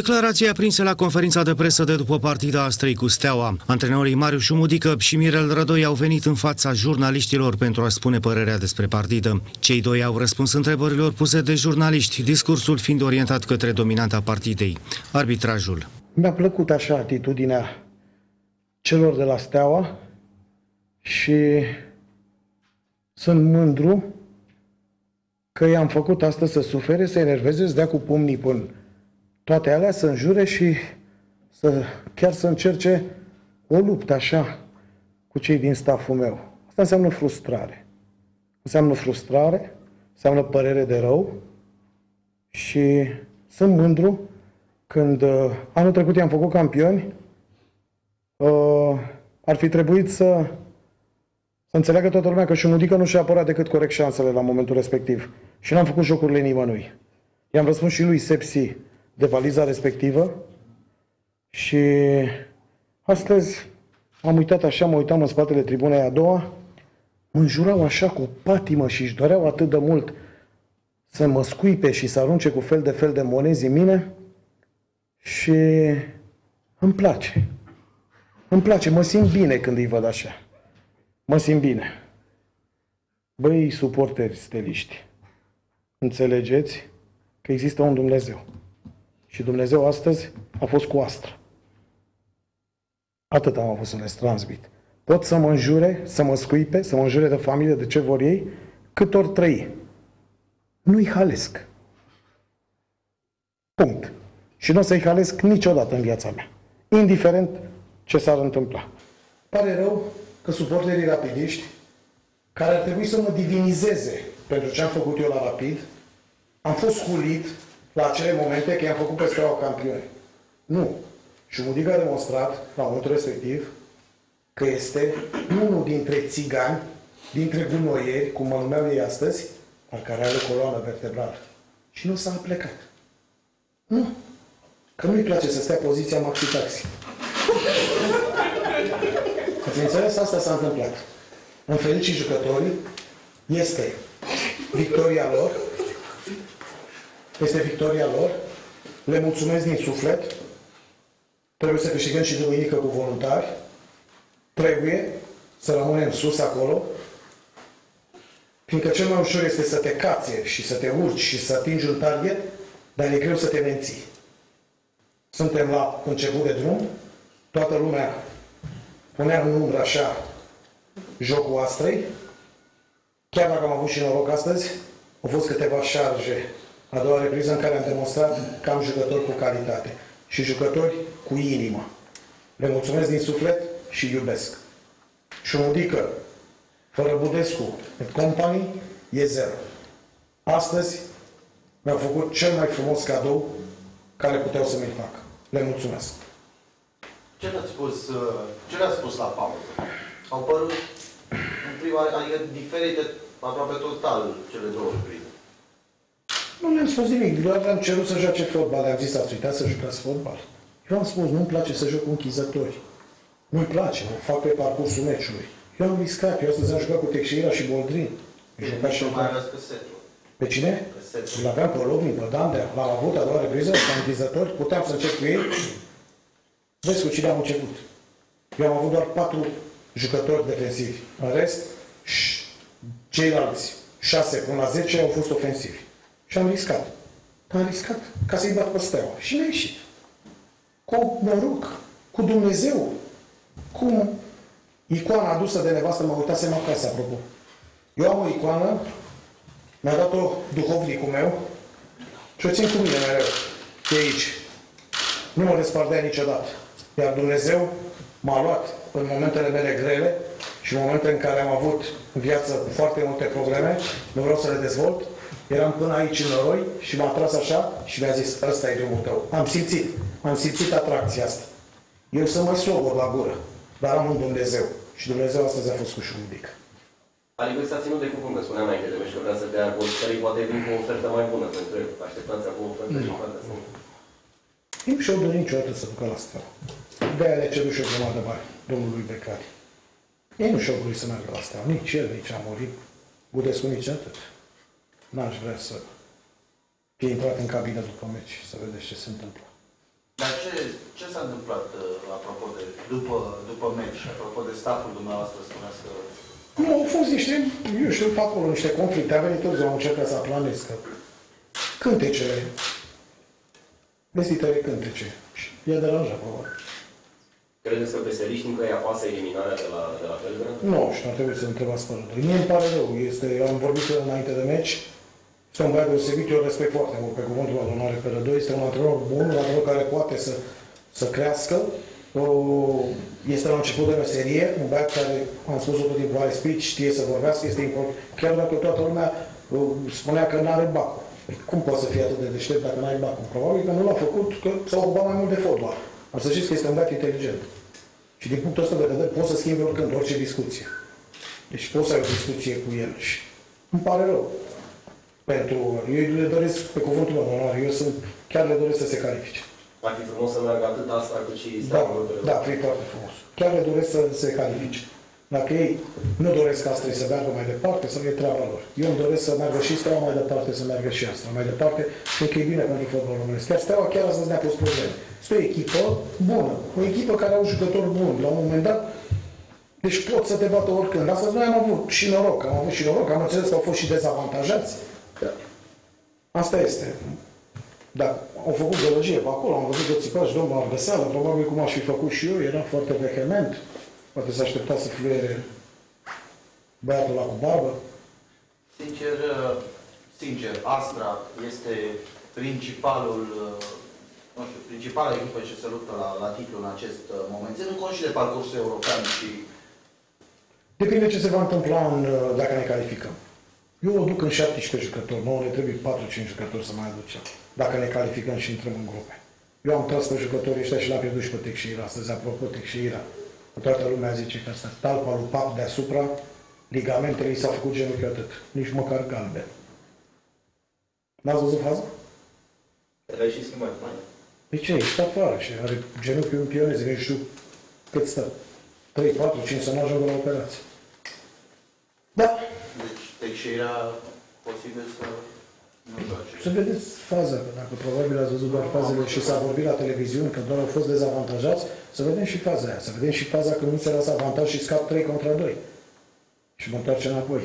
Declarația prinsă la conferința de presă de după partida Astrei cu Steaua. Antrenorii Marius Mudică și Mirel Rădoi au venit în fața jurnaliștilor pentru a spune părerea despre partidă. Cei doi au răspuns întrebărilor puse de jurnaliști, discursul fiind orientat către dominanta partidei. Arbitrajul. Mi-a plăcut așa atitudinea celor de la Steaua și sunt mândru că i-am făcut astăzi să sufere, să enerveze, să dea cu pumnii până toate alea, să înjure și să, chiar să încerce o luptă așa cu cei din staful meu. Asta înseamnă frustrare. Înseamnă frustrare, înseamnă părere de rău și sunt mândru când uh, anul trecut i-am făcut campioni, uh, ar fi trebuit să, să înțeleagă toată lumea că Șumudică nu și-a apărat decât corect șansele la momentul respectiv. Și n-am făcut jocurile nimănui. I-am răspuns și lui Sepsi de valiza respectivă și astăzi am uitat așa, mă uitam în spatele tribunei a doua, mă înjurau așa cu patimă și își doreau atât de mult să mă scuipe și să arunce cu fel de fel de monezi în mine și îmi place. Îmi place, mă simt bine când îi văd așa. Mă simt bine. Băi, suporteri steliști, înțelegeți că există un Dumnezeu. Și Dumnezeu astăzi a fost cu astră. Atât am avut să le transmit. Pot să mă înjure, să mă scuipe, să mă înjure de familie, de ce vor ei, cât ori trăi. Nu-i halesc. Punct. Și nu o să-i halesc niciodată în viața mea. Indiferent ce s-ar întâmpla. Pare rău că suporterii rapidiști, care ar trebui să mă divinizeze pentru ce am făcut eu la rapid, am fost hulit la acele momente că i-am făcut pe steaua campioni. Nu. Și Mudic a demonstrat, la momentul respectiv, că este unul dintre țigani, dintre gunoieri, cum mă numeau ei astăzi, al care are o coloană vertebrală. Și nu s-a plecat. Nu. Că nu-i place să stea poziția maxi-taxi. Ați înțeles? Asta s-a întâmplat. În fericii jucătorii este victoria lor, este victoria lor. Le mulțumesc din suflet. Trebuie să câștigăm și duminică cu voluntari. Trebuie să rămânem sus acolo. Fiindcă cel mai ușor este să te cație și să te urci și să atingi un target, dar e greu să te menții. Suntem la început de drum. Toată lumea punea în umbră așa jocul astrei. Chiar dacă am avut și noroc astăzi, au fost câteva șarje a doua repriză în care am demonstrat că am jucători cu calitate și jucători cu inimă. Le mulțumesc din suflet și iubesc. Și un Șumudică, fără Budescu, company, e zero. Astăzi mi-au făcut cel mai frumos cadou care puteau să mi-l fac. Le mulțumesc. Ce le-ați spus, uh, ce le-ați spus la pauză? Au părut, în prima, adică diferite aproape total cele două reprize. Nu mi-am spus nimic, doar am cerut să joace fotbal. Am zis, ați uitat să jucați fotbal. Eu am spus, nu-mi place să joc cu închizători. Nu-mi place, mă fac pe parcursul meciului. Eu am riscat, eu astăzi am jucat cu Texeira și Boldrin. Jucat și mai ales pe setul. Pe cine? Pe setul. Îl aveam pe Lovni, pe Dandea, l-am avut a doua repriză, ca închizători, puteam să încep cu ei. Vezi cu cine am început. Eu am avut doar patru jucători defensivi. În rest, ceilalți șase până la zece au fost ofensivi. Și am riscat. Am riscat ca să-i bat pe steaua. Și mi-a ieșit. Cu noroc, cu Dumnezeu, cu icoana adusă de nevastă, mă uitasem acasă, apropo. Eu am o icoană, mi-a dat-o duhovnicul meu și o țin cu mine mereu, de aici. Nu mă despardea niciodată. Iar Dumnezeu m-a luat în momentele mele grele și în momentele în care am avut în viață foarte multe probleme, nu vreau să le dezvolt, Eram până aici în noroi și m-a tras așa și mi-a zis, ăsta e drumul tău. Am simțit, am simțit atracția asta. Eu sunt mai sobor la gură, dar am un Dumnezeu. Și Dumnezeu astăzi a fost cu șumudic. Adică s-a ținut de cuvânt, că spuneam mai de că vrea să dea golfării, poate vin cu o ofertă mai bună pentru el. Așteptați acum o ofertă din partea asta. Nu și-au dorit niciodată să ducă la asta. De-aia le cerut și o grămadă bani domnului Becari. Ei nu și-au dorit să meargă la asta. Nici el, nici Amorim. Budescu, nici atât. N-aș vrea să fie intrat în cabină după meci să vedeți ce se întâmplă. Dar ce, ce s-a întâmplat, uh, apropo de, după, după meci, apropo de staful dumneavoastră, spuneați că... Nu, au fost niște, eu știu, pe acolo, niște conflicte. A venit toți, au încercat să aplanez, că cântecele, vestitele cântece. Și i-a deranjat, probabil. Credeți că peseriști încă îi apasă eliminarea de la, de la Belgrad? Nu știu, ar trebui să întrebați pe rândul. Mie îmi pare rău, este, am vorbit cu el înainte de meci, este un băiat deosebit, eu îl respect foarte mult pe cuvântul la onoare pe rădoi, este un antrenor bun, un antrenor care poate să, să crească, O- este la început de meserie, un băiat care, am spus-o tot timpul, are speech, știe să vorbească, este important. Chiar dacă toată lumea uh, spunea că nu are bacul. Păi Cum poți să fii atât de deștept dacă nu ai bacul? Probabil că nu l-a făcut, că s-a ocupat mai mult de fotbal. Ar să știți că este un băiat inteligent. Și din punctul ăsta de vedere poți să schimbi oricând, orice discuție. Deci poți să ai o discuție cu el și îmi pare rău. Pentru, eu le doresc, pe cuvântul meu, de onoare, eu sunt, chiar le doresc să se califice. Ar fi frumos să meargă atât asta cât și Da, steaua în grupele da, fi foarte frumos. Chiar le doresc să se califice. Dacă ei nu doresc ca Astăzi să meargă mai departe, să e treaba lor. Eu îmi doresc să meargă și Steaua mai departe, să meargă și asta mai departe, cred că e bine pentru fotbalul românesc. Chiar Steaua chiar astăzi ne-a pus probleme. Este o echipă bună, o echipă care au jucători buni. La un moment dat, deci pot să te bată oricând. Astăzi noi am avut și noroc, am avut și noroc, am înțeles că au fost și dezavantajați. Asta este. Da, au făcut gălăgie pe acolo, am văzut că țipa și domnul Argăseală, probabil cum aș fi făcut și eu, era foarte vehement. Poate s-a așteptat să fluiere băiatul la cu barbă. Sincer, uh, sincer, Astra este principalul, uh, nu știu, principala echipă ce se luptă la, la titlu în acest uh, moment, ținând cont și de parcursul european și Depinde ce se va întâmpla în, uh, dacă ne calificăm. Eu o duc în 17 jucători, nouă ne trebuie 4-5 jucători să mai aducem, dacă ne calificăm și intrăm în grupe. Eu am tras pe jucătorii ăștia și l-am pierdut și pe Texeira astăzi, apropo Texeira. Toată lumea zice că asta talpa lui Pap deasupra, ligamentele i s-a făcut genunchiul atât, nici măcar galben. N-ați văzut faza? Trebuie și schimbat mai. De ce? Ești afară și are genunchiul în pioneze, că nu știu cât stă. 3, 4, 5 să nu ajungă la operație. Da, deci Teixeira posibil să nu joace. Să vedeți faza, că dacă probabil ați văzut doar fazele și s-a vorbit la televiziune că doar au fost dezavantajați, să vedem și faza aia, să vedem și faza când nu se lasă avantaj și scap 3 contra 2. Și mă întoarce înapoi.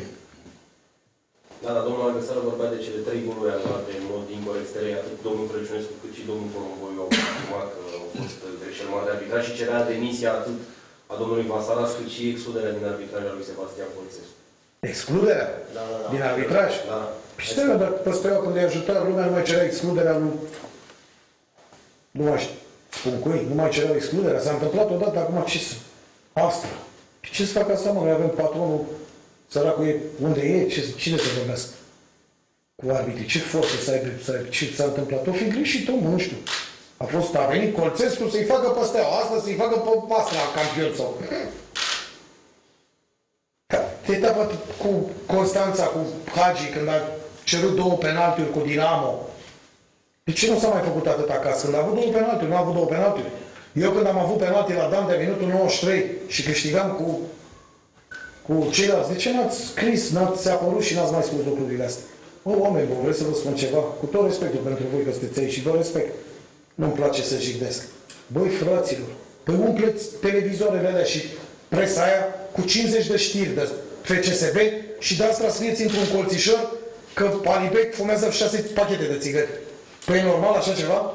Da, dar domnul Agăsară vorbea de cele trei goluri anulate în mod incorrect sterei, atât domnul Crăciunescu cât și domnul Colomboiu au afirmat că au fost greșeli mari de arbitraj și cerea demisia atât a domnului Vasaras cât și excluderea din arbitraj a lui Sebastian Polițescu. Excluderea Da, da, da. din arbitraj? Da. Păi stai, mă, dar pe Steaua când i-a ajutat, lumea nu mai cerea excluderea lui... Nu mai știu, spun cui, nu mai cereau excluderea. S-a întâmplat odată, acum ce să... Asta. Ce să fac asta, mă? Noi avem patronul, săracul e unde e, ce, cine să vorbească? Cu arbitrii, ce forță să aibă, să aibă, ce s-a întâmplat? O fi greșit, omul, nu știu. A fost, a venit Colțescu să-i facă pe Steaua, asta să-i facă pe Pastra campion sau... Da, etapa cu Constanța, cu Hagi, când a cerut două penaltiuri cu Dinamo. De ce nu s-a mai făcut atât acasă? Când a avut două penaltiuri, nu a avut două penaltiuri. Eu când am avut penalti la Dan de minutul 93 și câștigam cu, cu ceilalți, de ce n-ați scris, n-ați apărut și n-ați mai spus lucrurile astea? Mă, oameni buni, vreți să vă spun ceva? Cu tot respectul pentru voi că sunteți aici și vă respect. Nu-mi place să jignesc. Băi, fraților, păi umpleți televizoarele alea și presa aia cu 50 de știri de FCSB și de asta scrieți într-un colțișor că Alibec fumează 6 pachete de țigări. Păi e normal așa ceva?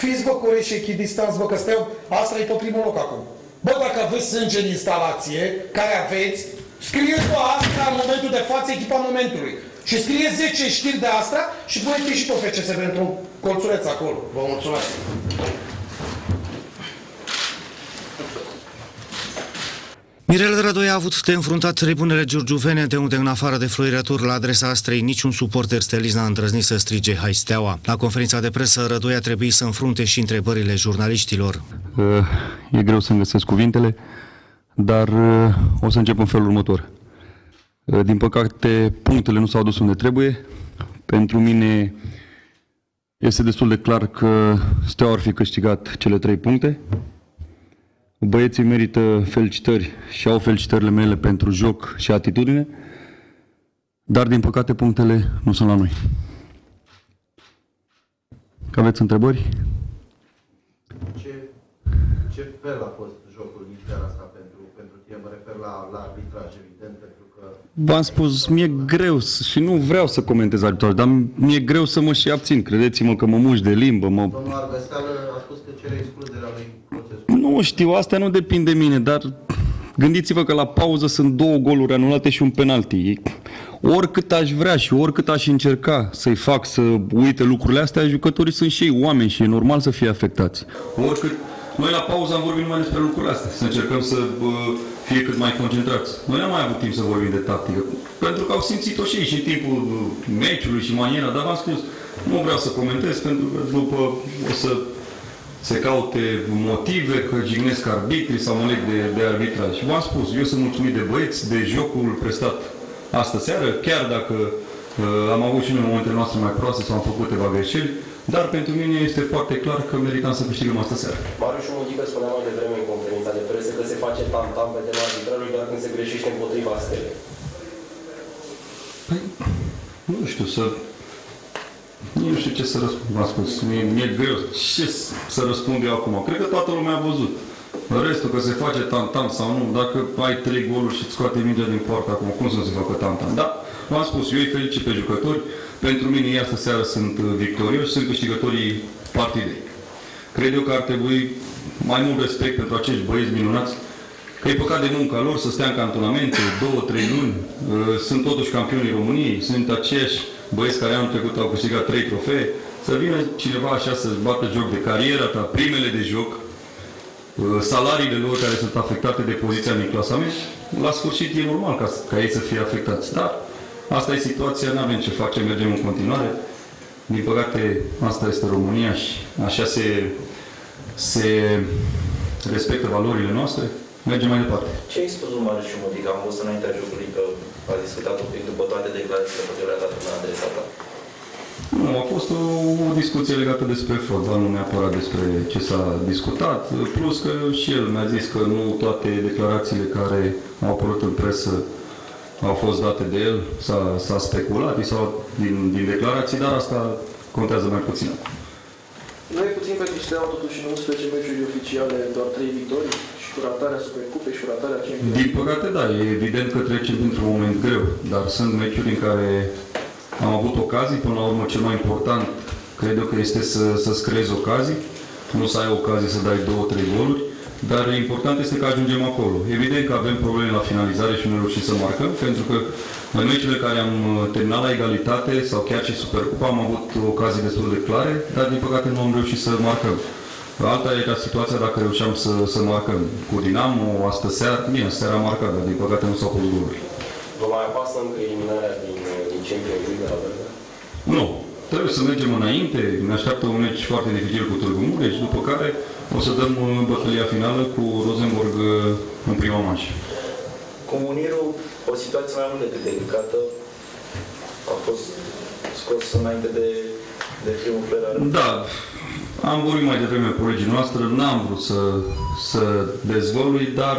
Fiți vă corești și echidistanți, bă, că steau, asta e pe primul loc acum. Bă, dacă aveți sânge în instalație, care aveți, scrieți bă asta în momentul de față, echipa momentului. Și scrieți 10 știri de asta și puneți și pe FCSB într-un colțuleț acolo. Vă mulțumesc. Mirel Rădoi a avut de înfruntat tribunele giurgiuvene, de unde în afară de floriratur la adresa Astrei, niciun suporter stelist n-a îndrăznit să strige Hai Steaua. La conferința de presă, Rădoi a trebuit să înfrunte și întrebările jurnaliștilor. Uh, E greu să-mi găsesc cuvintele, dar uh, o să încep în felul următor. Uh, Din păcate, punctele nu s-au dus unde trebuie. Pentru mine este destul de clar că Steaua ar fi câștigat cele trei puncte. Băieții merită felicitări și au felicitările mele pentru joc și atitudine, dar din păcate punctele nu sunt la noi. Că aveți întrebări? fel a fost jocul din seara asta pentru, pentru tine? Mă refer la, la arbitraj, evident, pentru că V-am spus, mi-e greu să- și nu vreau să comentez arbitraj, dar mi-e greu să mă și abțin. Credeți-mă că mă muși de limbă, mă... domnul Arveseală a spus că cere excluderea lui procesul. Nu știu, asta nu depinde de mine, dar gândiți-vă că la pauză sunt două goluri anulate și un penalti. Oricât aș vrea și oricât aș încerca să-i fac să uite lucrurile astea, jucătorii sunt și ei oameni și e normal să fie afectați. Oricât noi la pauză am vorbit numai despre lucrurile astea, să încercăm să bă, fie cât mai concentrați. Noi n-am mai avut timp să vorbim de tactică, pentru că au simțit-o și ei și în timpul bă, meciului și maniera, dar v-am spus, nu vreau să comentez pentru că după o să se caute motive că jignesc arbitrii sau mă leg de, de arbitraj. V-am spus, eu sunt mulțumit de băieți, de jocul prestat astă seară, chiar dacă uh, am avut și noi momentele noastre mai proaste sau am făcut câteva greșeli, dar pentru mine este foarte clar că meritam să câștigăm astă seară. Marius Mudică spunea mai devreme în conferința de presă că se face tam-tam pe tema arbitrajului doar când se greșește împotriva stelei. Păi, nu știu, să... Nu știu ce să răspund, v-am spus, mi-e, mi-e greu. Ce s- să răspund eu acum? Cred că toată lumea a văzut. Restul că se face tam-tam sau nu, dacă ai trei goluri și îți scoate mingea din poartă acum, cum să nu se facă tam-tam? Da, v-am spus, eu îi felicit pe jucători. Pentru mine ei astă seară sunt uh, victorioși, sunt câștigătorii partidei. Cred eu că ar trebui mai mult respect pentru acești băieți minunați, că e păcat de munca lor să stea în cantonamente două, trei luni, Uh, sunt totuși campionii României, sunt aceiași băieți care anul trecut au câștigat trei trofee, să vină cineva așa să-și bată joc de cariera ta, primele de joc, uh, salariile lor care sunt afectate de poziția din clasament, la sfârșit e normal ca, ca ei să fie afectați. Dar asta e situația, nu avem ce face, mergem în continuare. Din păcate, asta este România și așa se, se respectă valorile noastre. Mergem mai departe. Ce ai spus lui Marius Ciumudic? Am văzut înaintea jocului că a discutat un pic după toate declarațiile pe care le-a dat în adresa ta. Nu, a fost o, o discuție legată despre fotbal, nu neapărat despre ce s-a discutat, plus că și el mi-a zis că nu toate declarațiile care au apărut în presă au fost date de el, s-a, s-a speculat sau din, din declarații, dar asta contează mai puțin. Nu e puțin pentru Steaua, totuși în 11 meciuri oficiale, doar 3 victorii și cu ratarea Supercupe și cu ratarea Champions Din păcate, da, e evident că trecem printr-un moment greu, dar sunt meciuri în care am avut ocazii, până la urmă cel mai important cred eu că este să, să-ți creezi ocazii, nu să ai ocazii să dai două, trei goluri, dar important este că ajungem acolo. Evident că avem probleme la finalizare și nu reușim să marcăm, pentru că în meciurile care am uh, terminat la egalitate sau chiar și Supercupa am avut ocazii destul de clare, dar din păcate nu am reușit să marcăm. Alta era situația dacă reușeam să, să marcăm. Cu Dinamo, astă seară, bine, astă seară am marcat, dar din păcate nu s-au pus goluri. Vă mai apasă încă eliminarea din, din Champions League de la Verde? Nu. Trebuie să mergem înainte. Ne așteaptă un meci foarte dificil cu Târgu Mureș, după care o să dăm uh, bătălia finală cu Rosenborg uh, în prima manșă. Comunirul, o situație mai mult decât delicată, a fost scos înainte de, de primul fel al Da, am vorbit mai devreme cu colegii noastre, n-am vrut să, să dezvălui, dar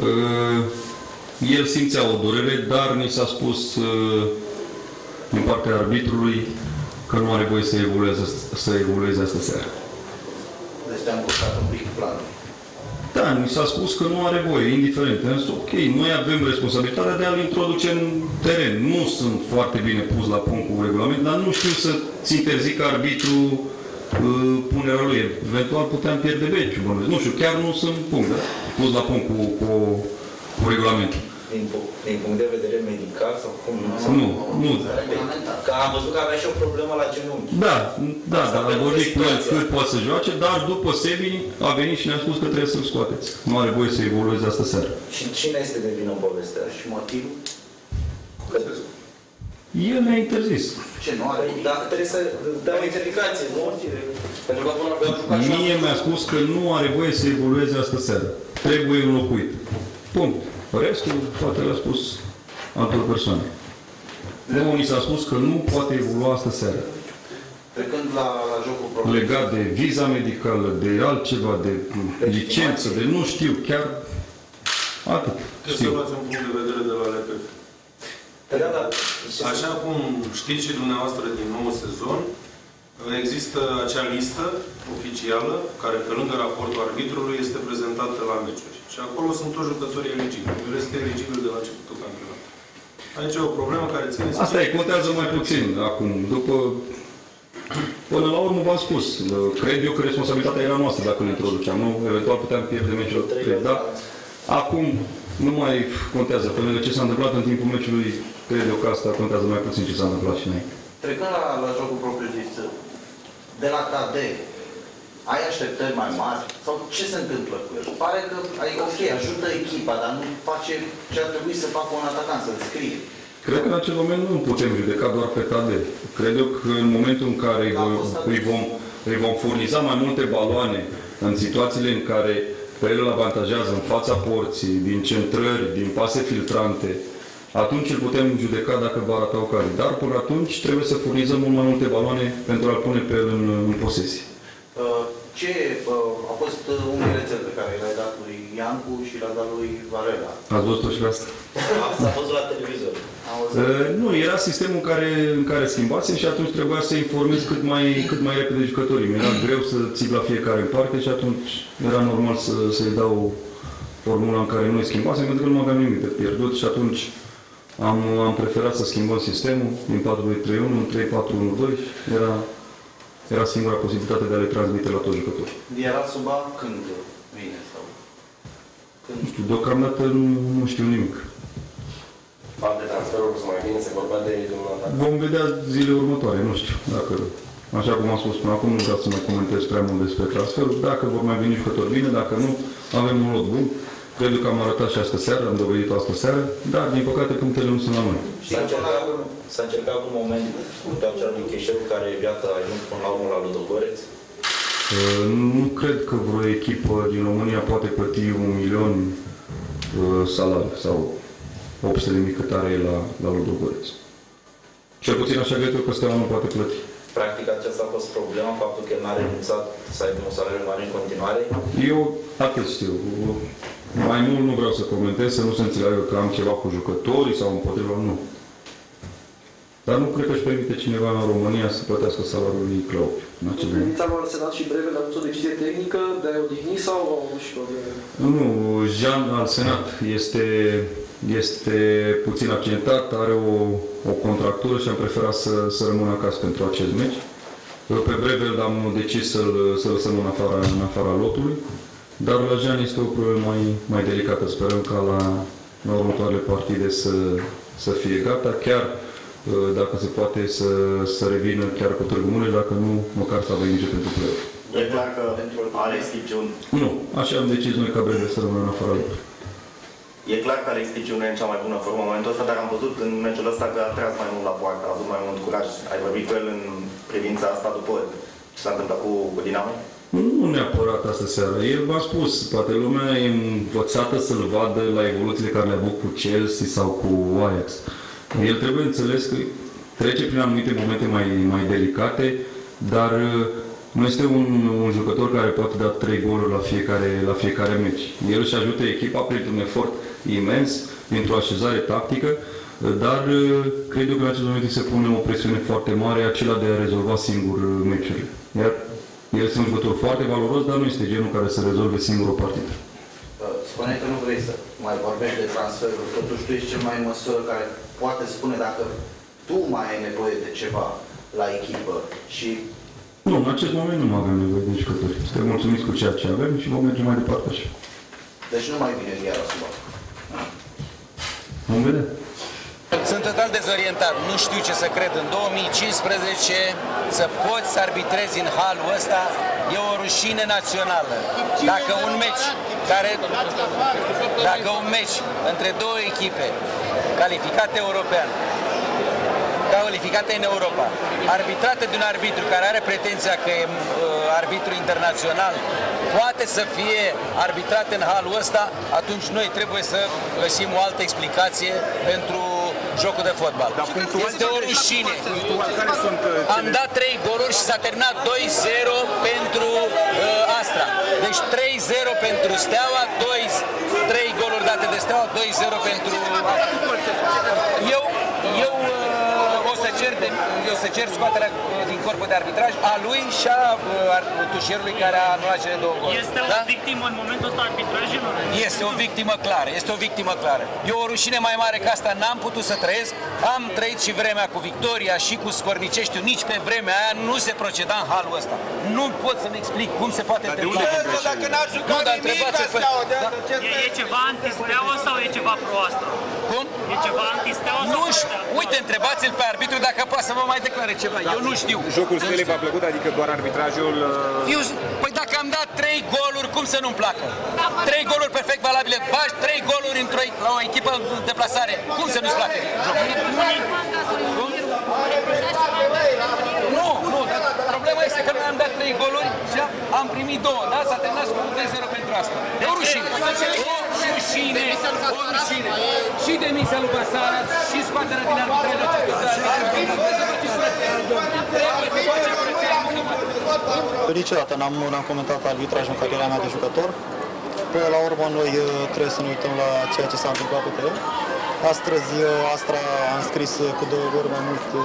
uh, el simțea o durere, dar ni s-a spus uh, din partea arbitrului că nu are voie să evolueze, să evolueze astă seară. Deci te-am curcat un pic planul. Da, mi s-a spus că nu are voie, indiferent. Am zis, ok, noi avem responsabilitatea de a-l introduce în teren. Nu sunt foarte bine pus la punct cu regulament, dar nu știu să-ți interzic arbitru uh, punerea lui. Eventual puteam pierde meciul, bănuiesc. Nu știu, chiar nu sunt punct, da? pus la punct cu, cu, cu regulamentul. din, pu- din punct de vedere medical sau cum? Nu, nu. Regulamentar. Că am văzut că avea și o problemă la genunchi. Da, da, Asta dar am pentru vorbit cu el situația. cât poate să joace, dar după Sebi a venit și ne-a spus că trebuie să-l scoateți. Nu are voie să evolueze astă seară. Și cine este de vină în povestea asta? Și motivul? Că, El ne-a interzis. Ce, nu are Păi, da, trebuie să dai o explicație, nu? Pentru că până acum a jucat și Mie mi-a spus că nu are voie să evolueze astă seară. Trebuie înlocuit. Punct. Restul, poate le-a spus altor persoane. Nu, ni s-a spus că nu poate evolua astă seară. Trecând la, la jocul profesional. Legat de viza medicală, de altceva, de licență, de nu știu, chiar atât. Trebuie să Știu. luați un punct de vedere de la LPF. Da, da. Așa cum știți și dumneavoastră din nou sezon, Există acea listă oficială care, pe lângă raportul arbitrului, este prezentată la meciuri. Și acolo sunt toți jucătorii eligibili. El este eligibil de la începutul campionatului. Aici e o problemă care ține... Asta e, contează mai puțin acum. După, până la urmă v-am spus, cred eu că responsabilitatea era noastră dacă ne introduceam. Nu? Eventual puteam pierde meciul. Da? Acum nu mai contează. Pe lângă ce s-a întâmplat în timpul meciului, cred eu că asta contează mai puțin ce s-a întâmplat și înainte. Trecând la, la jocul propriu zis, de la KD, ai așteptări mai mari? Sau ce se întâmplă cu el? Pare că, adică, ok, ajută echipa, dar nu face ce ar trebui să facă un atacant, să-l scrie. Cred că în acel moment nu putem judeca doar pe KD. Cred eu că în momentul în care îi vom, îi vom, îi vom furniza mai multe baloane în situațiile în care pe el îl avantajează în fața porții, din centrări, din pase filtrante, atunci îl putem judeca dacă va arata ocazii. Dar până atunci trebuie să furnizăm mult mai multe baloane pentru a-l pune pe el în, în posesie. Uh, Ce uh, a fost uh, un bilețel pe care l-ai dat lui Iancu și l-a dat lui Varela? Ați văzut-o și pe asta? Asta a fost la televizor. Auzi? Uh, nu, era sistemul în care, în care schimbasem și atunci trebuia să informez cât mai, cât mai repede jucătorii. Mi-era greu să țip la fiecare în parte și atunci era normal să, să-i dau formula în care noi schimbasem, pentru că nu aveam nimic de pierdut și atunci am, am preferat să schimbăm sistemul din 4-2-3-1 în 3-4-1-2 era, era singura posibilitate de a le transmite la toți jucătorii. Era suba când vine sau? Când? Nu știu, deocamdată nu, nu știu nimic. Alte transferuri să mai bine, se vorbea de un atac. Vom vedea zile următoare, nu știu, dacă, așa cum am spus până acum, nu vreau să mai comentez prea mult despre transferul. Dacă vor mai veni jucători bine, dacă nu, avem un lot bun. Cred că am arătat și astă seară, am dovedit-o astă seară, dar din păcate punctele nu sunt la noi. S-a încercat, s-a încercat un moment cu întoarcerea lui Cheșeru, care, iată, a ajuns până la urmă la Ludogoreț. Uh, Nu cred că vreo echipă din România poate plăti un milion uh, salariu sau 800 de mii cât are la, la Ludogoreț. Cel puțin așa cred eu că Steaua nu poate plăti. Practic, aceasta a fost problema, faptul că el n-a renunțat să aibă un salariu mare în continuare. Eu atât știu. Mai mult nu vreau să comentez, să nu se înțeleagă că am ceva cu jucătorii sau împotriva, nu. Dar nu cred că își permite cineva în România să plătească salariul lui Clau. În acel moment. Inițial la Senat și Brevel a avut o decizie tehnică de a odihni sau au avut și probleme? Nu, Jean al Senat este, este puțin accidentat, are o, o contractură și am preferat să, să rămână acasă pentru acest meci. Pe Brevel am decis să-l, să lăsăm în afara, în afara lotului, dar la Jean este o problemă mai, mai delicată. Sperăm ca la, la următoarele partide să, să fie gata, chiar uh, dacă se poate să, să revină chiar cu Târgu Mureș, dacă nu, măcar să avem grijă pentru play E clar că Alex Ticiun, Nu, așa am decis noi ca Brevel să rămână în afara lotului. e clar că Alex Ticiun e în cea mai bună formă în momentul ăsta, dar am văzut în meciul ăsta că a tras mai mult la poartă, a avut mai mult curaj. Ai vorbit cu el în privința asta după ce s-a întâmplat cu, cu Dinamo? Nu neapărat asta seară. El v-a spus, poate lumea e învățată să-l vadă la evoluțiile care le-a avut cu Chelsea sau cu Ajax. El trebuie înțeles că trece prin anumite momente mai, mai delicate, dar uh, nu este un, un jucător care poate da trei goluri la fiecare, la fiecare meci. El își ajută echipa printr-un efort imens, printr-o așezare tactică, uh, dar uh, cred eu că în acest moment îi se pune o presiune foarte mare, acela de a rezolva singur uh, meciurile. Iar el este un jucător foarte valoros, dar nu este genul care să rezolve singur o partidă. Uh, Spune că nu vrei să mai vorbești de transferuri, totuși tu ești cel mai în măsură care poate spune dacă tu mai ai nevoie de ceva la echipă și Nu, în acest moment nu mai avem nevoie de jucători. Suntem mulțumiți cu ceea ce avem și vom merge mai departe așa. deci nu mai vine iar asupra. Vom vedea. Sunt total dezorientat, nu știu ce să cred. În 2015 să poți să arbitrezi în halul ăsta e o rușine națională. Dacă un meci care dacă un meci între două echipe calificate european calificate în Europa, arbitrate de un arbitru care are pretenția că e uh, arbitru internațional, poate să fie arbitrat în halul ăsta, atunci noi trebuie să găsim o altă explicație pentru jocul de fotbal. Este o rușine. Am dat 3 goluri și s-a terminat 2-0 pentru uh, Astra. Deci 3-0 pentru Steaua, 2, 3 goluri date de Steaua, 2-0 pentru Eu, eu uh, o să cer de, eu să cer scoaterea uh, din corpul de arbitraj a lui și a uh, ar- tușierului care a anulat cele două goluri. Este o Da? victimă în momentul ăsta arbitrajelor? Este o victimă clară, este o victimă clară. Eu o rușine mai mare ca asta n-am putut să trăiesc. Am trăit și vremea cu Victoria și cu Scorniceștiu. Nici pe vremea aia nu se proceda în halul ăsta. Nu pot să-mi explic cum se poate întâmpla. Dacă n-a Nu, jucat dar nimic, întrebați-l pe... Steaua, de Da. asta ce E, e ceva antisteaua sau e ceva pro-astra? Cum? E ceva antisteaua sau Nu știu. pro-Steaua? Uite, întrebați-l pe arbitru dacă poate să vă mai declare ceva. Eu nu știu. Jocul stelei v-a plăcut, adică doar arbitrajul... uh, Eu, păi dacă am dat 3 goluri, cum să nu-mi placă? 3 goluri perfect valabile, bagi 3 goluri într-o, la o echipă în deplasare. Cum să nu-ți placă? Nu, nu, dar problema este că noi am dat 3 goluri și am primit 2, da? S-a terminat cu 1-0 pentru asta. E o rușine. O rușine, o rușine. Și demisia lui Basara și scoaterea din arbitraj acestui Trebuie să facem curățenie. Trebuie să facem curățenie, nu se poate. Niciodată n-am, n-am comentat arbitrajul în cariera mea de jucător. Până la urmă, noi uh, trebuie să ne uităm la ceea ce s-a întâmplat pe teren. Astăzi, uh, Astra a înscris uh, cu două ori mai mult uh,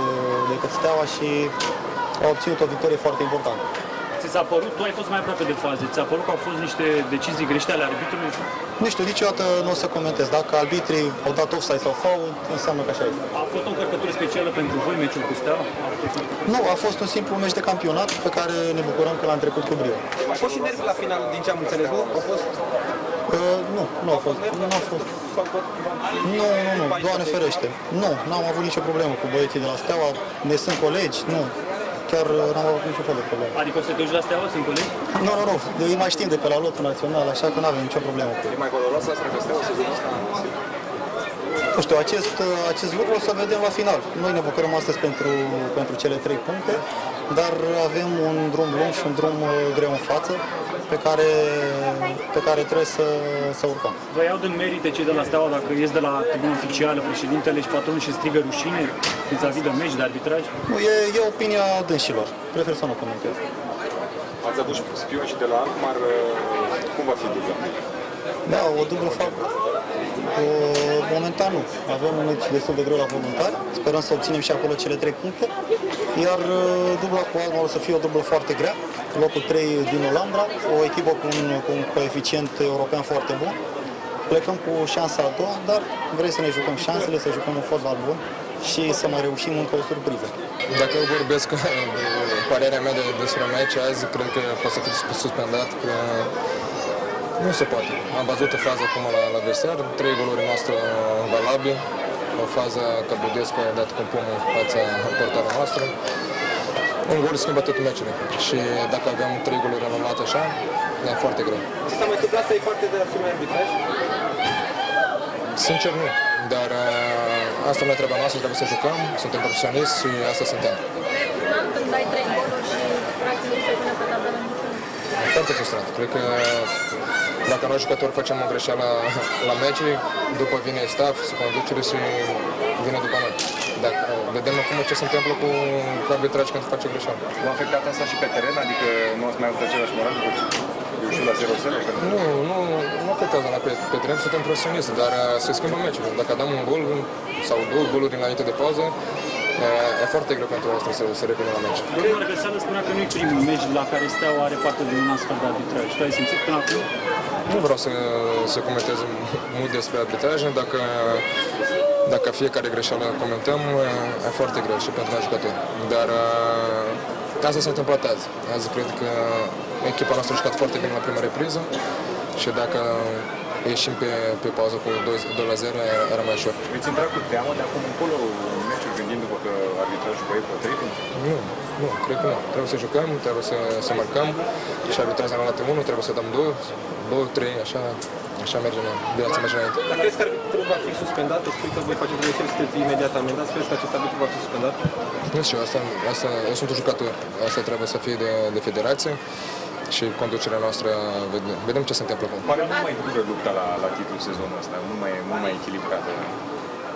decât Steaua și a obținut o victorie foarte importantă. Ți s-a părut, tu ai fost mai aproape de faze, ți s-a părut că au fost niște decizii greșite ale arbitrului? Nu știu, niciodată nu o să comentez. Dacă arbitrii au dat offside sau foul, înseamnă că așa este. A fost o încărcătură specială pentru voi, meciul cu Steaua? A fost o- Nu, a fost un simplu meci de campionat pe care ne bucurăm că l-am trecut cu brio. A fost și nervi la final, din ce am înțeles, nu? Au fost... Uh, nu, nu a fost. Nu a fost. Nu, nu, nu, Doamne ferește. Nu, n-am avut nicio problemă cu băieții de la Steaua. Ne sunt colegi, nu. Chiar uh, n-am avut niciun fel de problemă. Adică o să te duci la Steaua, sunt colegi? Nu, nu, nu, îi mai știm de pe la lotul național, așa că nu avem nicio problemă cu ei. E mai valoroasă asta că Steaua sezonul ăsta? Nu știu, acest, uh, acest lucru o să vedem la final. Noi ne bucurăm astăzi pentru, pentru cele trei puncte, dar avem un drum lung și un drum uh, greu în față pe care, pe care trebuie să, să urcăm. Vă iau din merite cei de la Steaua dacă ies de la tribuna oficială președintele și patronul și strigă rușine vis-a-vis de meci, de arbitraj? Nu, e, e opinia dânșilor. Prefer să nu comentez. Ați avut și spion și de la Alkmaar, uh, cum va fi dubla? Da, o dublă fac. Uh, Momentan nu. Avem un meci destul de greu la voluntari. Sperăm să obținem și acolo cele trei puncte. Iar uh, dubla cu Alma o să fie o dublă foarte grea. Locul 3 din Olanda, o echipă cu un, cu un coeficient european foarte bun. Plecăm cu șansa a doua, dar vrem să ne jucăm șansele, să jucăm un fotbal bun și să mai reușim încă o surpriză. Dacă eu vorbesc părerea mea de, despre meci azi, cred că poate să fie suspendat, că nu se poate. Am văzut o fază acum la, la vestiar, trei goluri noastre valabile, o fază că Budescu a dat cu pumnul în fața portarului noastră. Un gol schimbă tot meciul. Și dacă avem trei goluri anulate așa, e foarte greu. Ți s-a mai întâmplat să ai parte de asemenea arbitraj? Sincer nu, dar uh, asta nu e treaba noastră, trebuie să jucăm, suntem profesioniști și asta suntem. Frustrant când dai trei goluri și practic nu se pune pe tabelă niciunul. Foarte frustrant. Cred că dacă noi jucători facem o greșeală la meci, după vine staff, se conducere și vine după noi. Dacă vedem acum ce se întâmplă cu, cu arbitraj când face greșeală. V-a afectat asta și pe teren? Adică nu ați mai avut același moral după ce reușit la 0-0? Nu, nu, nu afectează la pe, pe teren, suntem profesioniști, dar uh, se schimbă meciul. Dacă dăm un gol sau două goluri înainte de pauză, uh, e foarte greu pentru asta să, să revină la meci. Domnul Argăseală spunea că nu e primul meci la care Steaua are parte de un astfel de arbitraj. Tu ai simțit până acum? Nu vreau să, să comentez mult despre arbitraj, dacă, dacă fiecare greșeală comentăm, e foarte greu și pentru noi jucători. Dar uh, asta s-a întâmplat azi. Azi cred că echipa noastră a jucat foarte bine la prima repriză și dacă ieșim pe, pe pauză cu 2, 2 la 0, era mai ușor. Veți intra cu teamă de acum încolo în meciuri gândindu-vă că arbitrajul va e potrivit? Nu, nu, cred că nu. Trebuie să jucăm, trebuie să, să marcăm și arbitrează la 1, trebuie să dăm 2, 2, 3, așa, așa merge, viața merge înainte. Dar crezi că arbitrul va fi suspendat? Tu spui că voi face greșeli, sunteți imediat amendați. Crezi că acest arbitru va fi suspendat? Nu știu, asta, asta, eu sunt un jucător. Asta trebuie să fie de, de federație și conducerea noastră, vedem, vedem ce se întâmplă. Pare mult mai dură lupta la, la titlul sezonul ăsta, mult mai, mult mai echilibrată.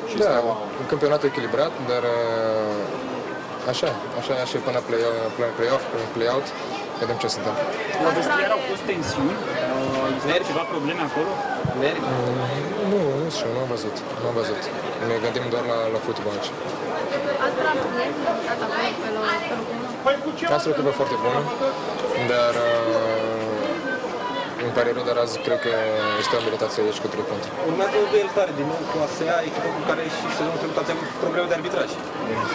Și Da, Steaua un campionat echilibrat, dar uh, așa, așa și până play-off, până play-off, până play-out, vedem ce se întâmplă. La vestiar au fost tensiuni? Au existat ceva probleme acolo? Nervi? Nu, nu știu, nu am văzut. Nu am văzut. Ne gândim doar la, la fotbal aici. Astra e implicat acolo pe la pe locul Asta e o echipă foarte bună, dar uh, îmi pare rău, dar azi cred că este abilitat să ieși cu 3 puncte. Urmează o duel tare din nou cu ASEA, echipă cu care și sezonul trecut ați avut probleme de arbitraj.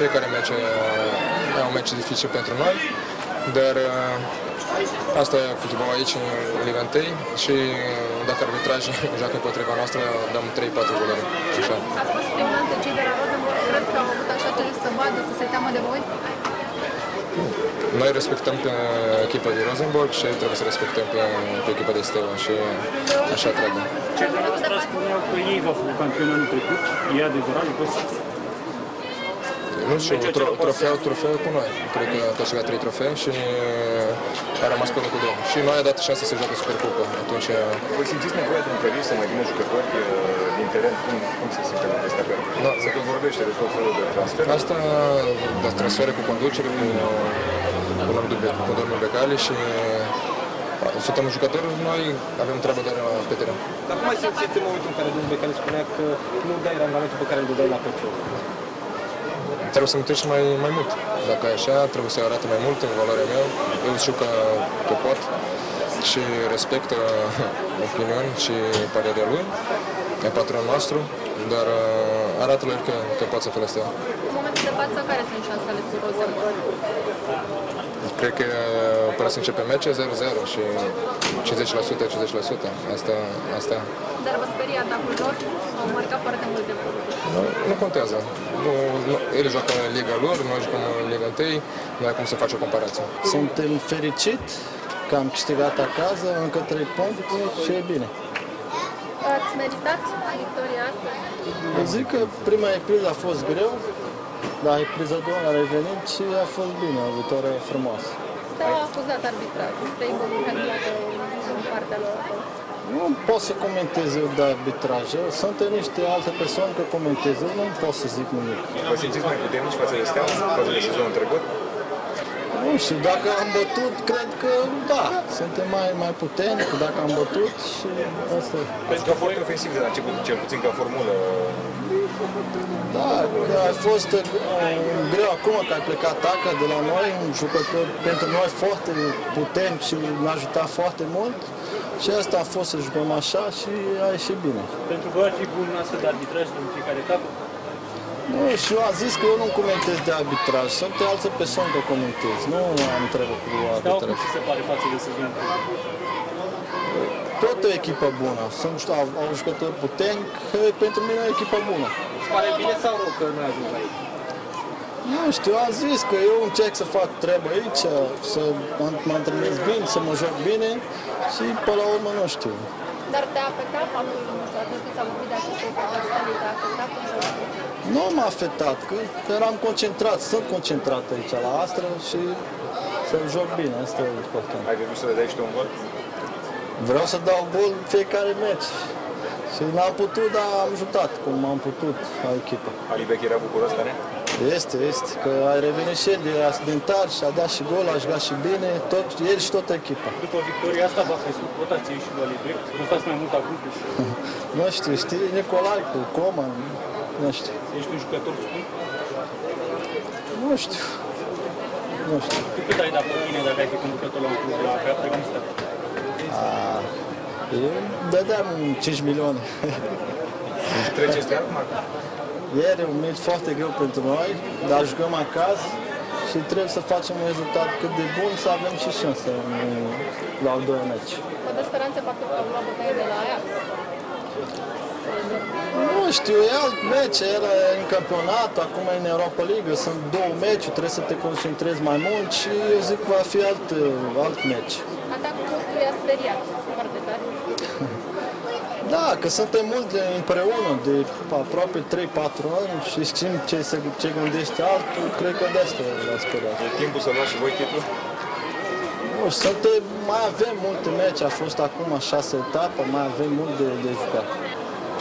Fiecare meci uh, e un meci dificil pentru noi, dar uh, asta e fotbalul aici în Liga 1 și uh, dacă arbitrajul joacă împotriva noastră, dăm 3-4 goluri. Așa. Ați fost pregnant de cei de la Rosenborg, crezi că au avut așa tendință să vadă, să se teamă de voi? Noi respectăm pe echipa de Rosenborg și trebuie să respectăm pe, pe echipa de Steaua și așa trebuie. Cei de la Astra spuneau că ei v-au făcut campion anul trecut. E adevărat, e posibil? Nu știu, tro, trofeu, trofeu cu noi. Cred că a câștigat trei trofee și a rămas pe locul 2. Și noi a dat șansa să joacă Supercupă. Atunci... Voi simțiți nevoia de întări să mai vină jucători uh, din teren? Cum, cum se simte la chestia că Da. se tot vorbește de tot felul de transfer? Asta, de transfere cu conducere, cu, cu, domnul Be- cu domnul Becali și suntem jucători, noi avem treabă doar pe teren. Dar cum ai simțit în momentul în care domnul Becali spunea că nu dai randamentul pe care îl dai la PC? Trebuie să muntești mai, mai mult. Dacă e așa, trebuie să arate mai mult în valoarea mea. Eu știu că, că pot și respect uh, opiniuni și părerea lui. E patronul nostru, dar uh, arată-l că, că poate să fie Steaua. În momentul de față, care sunt șansele cu Rosenborg? Cred că uh, până să începe meciul 0-0 și 50%, 50%. Asta, asta. Dar vă sperie atacul lor? Au marcat foarte multe goluri. Nu, nu contează. Nu, nu, ele joacă în Liga lor, noi jucăm în Liga 1, nu ai cum să faci o comparație. Suntem fericit că am câștigat acasă, încă 3 puncte și e bine. Ați meritat victoria asta? Eu zic că prima epriză a fost greu, dar epriza a doua a revenit și a fost bine, o victorie frumoasă. Steaua a acuzat arbitrajul, trei goluri anulate în partea lor acolo. Nu pot să comentez eu de arbitraj. Sunt niște alte persoane care comentez, eu nu pot să zic nimic. Vă simțiți mai puternici față de Steaua, față de sezonul trecut? Nu știu, dacă am bătut, cred că da, suntem mai, mai puternici dacă am bătut și asta e. Pentru că a fost ofensiv de la început, cel puțin ca formulă. Da, că a fost uh, greu acum că a plecat Taca de la noi, un jucător pentru noi foarte puternic și ne-a ajutat foarte mult. Și asta a fost să jucăm așa și a ieșit bine. Pentru voi ar fi bun un astfel de arbitraj în fiecare etapă? Nu, și eu am zis că eu nu comentez de arbitraj, sunt alte persoane care comentez, nu am treabă cu Steaua cum arbitraj. ți se pare față de sezonul trecut? Tot o echipă bună, sunt știu, au, au jucători puternici, că pentru mine e o echipă bună. Îți pare bine sau rău că nu ai ajuns aici? Nu știu, am zis că eu încerc să fac treabă aici, să mă, mă antrenez bine, să mă joc bine și până la urmă nu știu. Dar te-a afectat faptul, nu știu, atunci când s-a vorbit de aceste catastale, te-a afectat cum să Nu m-a afectat, că eram concentrat, sunt concentrat aici la Astra și să joc bine, asta e important. Ai vrut să le dai și tu un gol? Vreau să dau gol fiecare meci. Și n-am putut, dar am jucat cum am putut la echipă. Ali Beck era bucuros, care? Este, este, că a revenit și el de accidentar și a dat și gol, a jucat și bine, tot, el și toată echipa. După victoria asta va crescut rotație și lui Drept. Nu faci mai mult acum și Nu știu, știi, Nicolai cu Coman, nu știu. ești un jucător scump. Nu știu. Nu știu. Tu cât ai dat pe tine dacă ai fi conducător la un club la pe Afganistan? A, eu dădeam un 5 milioane. Treceți de acum? Ieri e un meci foarte greu pentru noi, dar jucăm acasă și trebuie să facem un rezultat cât de bun să avem și șanse în- la al doilea meci. Vă dă speranțe faptul că au luat bătaie de la Ajax? Nu știu, e alt meci, el e în campionat, acum e în Europa League, sunt două meciuri, trebuie să te concentrezi mai mult și eu zic că va fi alt, alt meci. Atacul vostru i-a speriat foarte tare. Da, că suntem mult de, împreună, de aproape 3-4 ani și știm ce, se, ce gândește altul, cred că de asta l-a speriat. E timpul să luați și voi titlul? Nu, știu, suntem, mai avem multe meci, a fost acum șase etape, mai avem mult de, de jucat.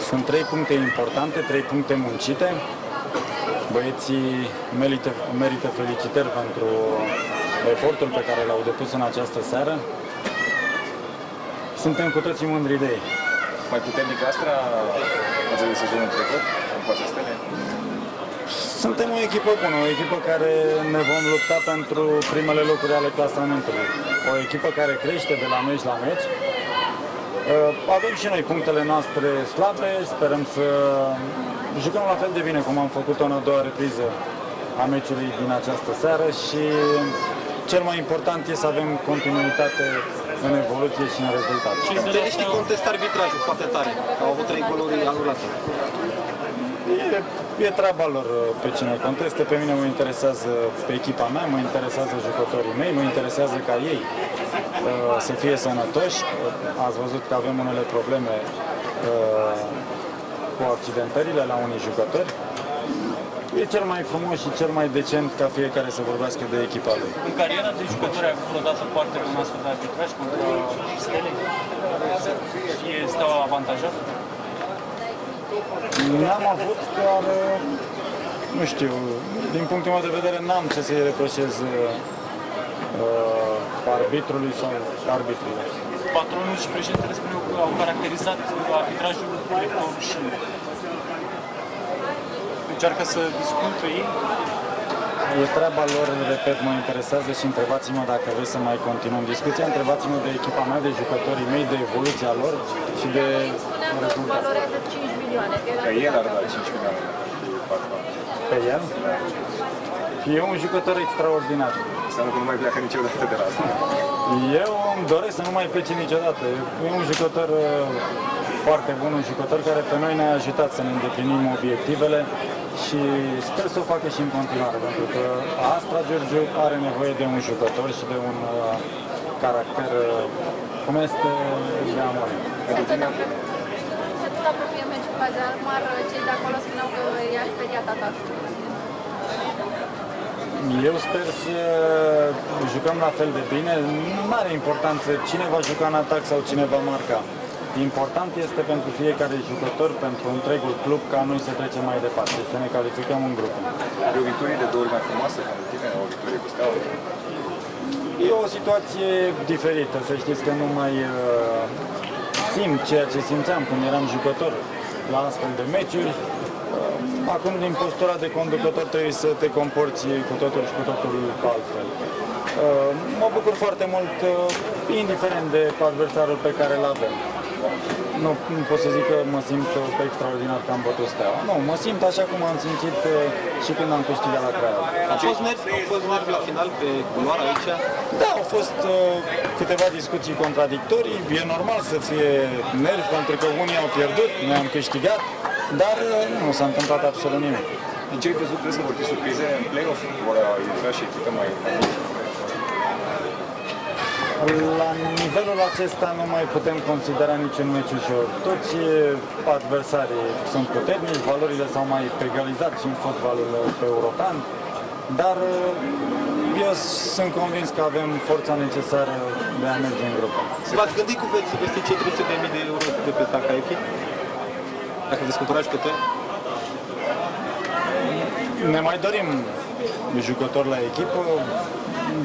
Sunt trei puncte importante, trei puncte muncite. Băieții merită, merită felicitări pentru efortul pe care l-au depus în această seară. Suntem cu toții mândri de ei. Mai puternică Astra față de sezonul trecut în fața Stelei? Suntem o echipă bună, o echipă care ne vom lupta pentru primele locuri ale clasamentului. O echipă care crește de la meci la meci. Uh, Avem și noi punctele noastre slabe, sperăm să jucăm la fel de bine cum am făcut-o în a doua repriză a meciului din această seară și cel mai important este să avem continuitate în evoluție și în rezultat. Steliștii contestă arbitrajul foarte tare. Au avut trei goluri anulate. E, e treaba lor uh, pe cine conteste, pe mine mă interesează pe echipa mea, mă interesează jucătorii mei, mă interesează ca ei uh, să fie sănătoși. Uh, Ați văzut că avem unele probleme uh, cu accidentările la unii jucători. E cel mai frumos și cel mai decent ca fiecare să vorbească de echipa lui. În cariera de jucători ai avut vreodată parte cu un astfel de arbitraj contra Stele? Fie steaua avantajată? N-am avut, dar uh, nu știu, din punctul meu de vedere n-am ce să-i reproșez uh, arbitrului sau arbitrului. Patronul și președintele spuneau că au caracterizat arbitrajul drept o rușine. Încearcă să discute ei? E treaba lor, repet, mă interesează și întrebați-mă dacă vreți să mai continuăm discuția, întrebați-mă de echipa mea, de jucătorii mei, de evoluția lor și de Spuneam că rezultat. valorează 5 milioane. că era Că el ar tot da 5 milioane. Pe el? E un jucător extraordinar. Înseamnă că nu mai pleacă niciodată de la asta. Eu îmi doresc să nu mai plece niciodată. E un jucător uh, foarte bun, un jucător care pe noi ne-a ajutat să ne îndeplinim obiectivele și sper să o facă și în continuare, pentru că Astra Giurgiu are nevoie de un jucător și de un uh, caracter uh, cum este de Amorim. Se tot apropie meciul cu Almar, cei de acolo spuneau că i-a speriat atacul. Eu sper să jucăm la fel de bine. Nu are importanță cine va juca în atac sau cine va marca. Important este pentru fiecare jucător, pentru întregul club, ca noi să trecem mai departe, să ne calificăm în grup. E o victorie de două ori mai frumoasă ca de tine, o victorie cu steaua. E o situație diferită, să știți că nu mai uh, simt ceea ce simțeam când eram jucător la astfel de meciuri. Uh, acum, din postura de conducător, trebuie să te comporți cu totul și cu totul altfel. Uh, mă bucur foarte mult, uh, indiferent de adversarul pe care îl avem. Nu, nu pot să zic că mă simt uh, extraordinar că am bătut steaua. Nu, mă simt așa cum am simțit uh, și când am câștigat la Craiova. Au fost nervi, au fost nervi la final pe culoare aici? Da, au fost uh, câteva discuții contradictorii. E normal să fie nervi pentru că unii au pierdut, noi am câștigat, dar uh, nu s-a întâmplat absolut nimic. Din ce ai văzut, crezi că vor fi surprize în play-off? Vor intra și echipe mai mai mici? La nivelul acesta nu mai putem considera niciun meci ușor. Toți eh, adversarii sunt puternici, valorile s-au mai egalizat și în fotbalul eh, european, dar eh, eu sunt convins că avem forța necesară de a merge în grupă. V-ați gândit cum veți investi cei 300 de mii de euro de pe Takayuki? Dacă veți cumpăra jucători? Ne mai dorim jucători la echipă,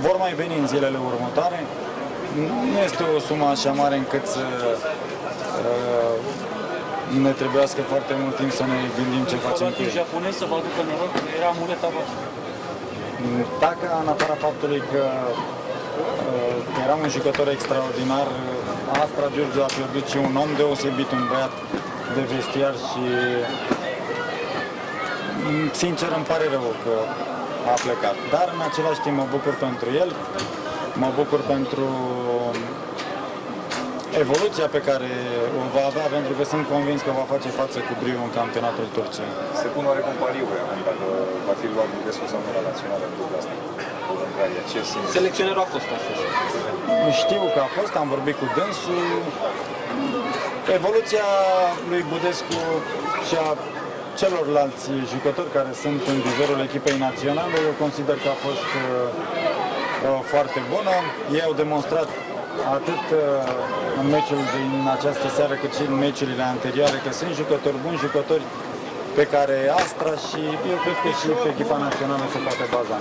vor mai veni în zilele următoare. Nu este o sumă așa mare încât să uh, ne trebuiască foarte mult timp să ne gândim ce facem cu Conservativ ei. japonez să vă aducă noroc, era muleta voastră. Dacă în afara faptului că uh, era un jucător extraordinar, uh, Astra Giurgiu a pierdut și un om deosebit, un băiat de vestiar și mm, sincer îmi pare rău că a plecat. Dar în același timp mă bucur pentru el, mă bucur pentru evoluția pe care o va avea, pentru că sunt convins că va face față cu brio în campionatul Turciei. Se pun oarecum pariuri acum dacă va fi luat Budescu sau nu la națională în dubla asta. cu Ungaria. Ce simți? Selecționerul a fost astăzi. Știu că a fost, am vorbit cu dânsul. Evoluția lui Budescu și a celorlalți jucători care sunt în vizorul echipei naționale, eu consider că a fost uh, uh, foarte bună. Ei au demonstrat atât uh, în meciul din această seară, cât și în meciurile anterioare, că sunt jucători buni, jucători pe care Astra și eu cred că și pe echipa națională se poate baza.